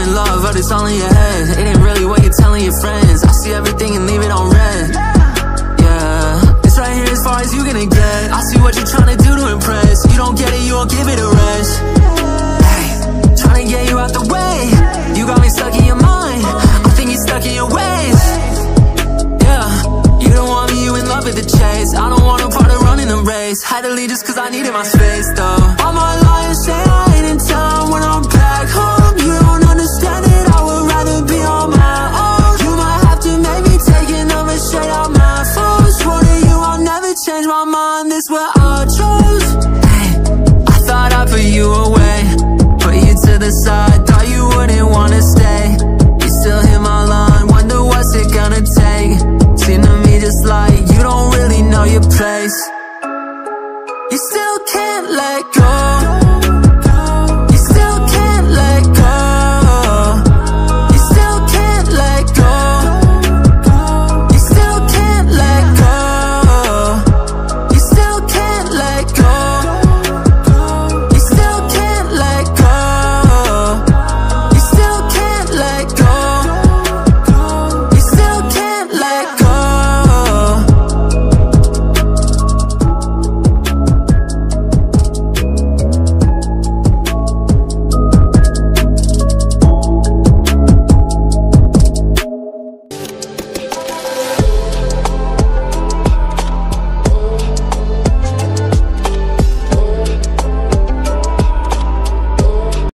in love, but it's all in your head. It ain't really what you're telling your friends. I see everything and leave it on red. Yeah, it's right here as far as you gonna get place Had to leave just cause I needed my space though. All my liars say I ain't in town when I'm back home. You don't understand it, I would rather be on my own. You might have to make me take your number straight out my phone Swore to you I'll never change my mind, this what I chose. Hey, I thought I'd put you away, put you to the side. Thought you wouldn't wanna stay, you still hit my line. Wonder what's it gonna take, seem to me just like you don't really know your place like